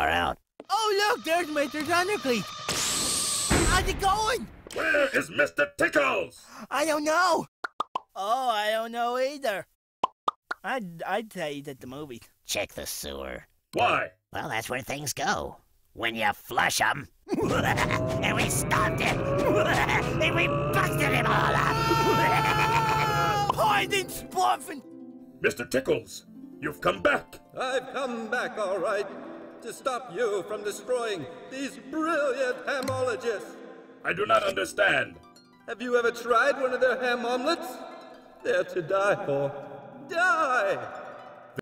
far out. Oh, look, there's Mr. Thundercleese. How's it going? Where is Mr. Tickles? I don't know. Oh, I don't know either. I'd, I'd say he's at the movies. Check the sewer. Why? Well, that's where things go. When you flush 'em. and we stopped it. and we busted him all up. Poison spluffing. Mr. Tickles, you've come back. I've come back all right to stop you from destroying these brilliant hamologists. I do not understand. Have you ever tried one of their ham omelets? They're to die for. Die!